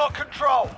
Got control.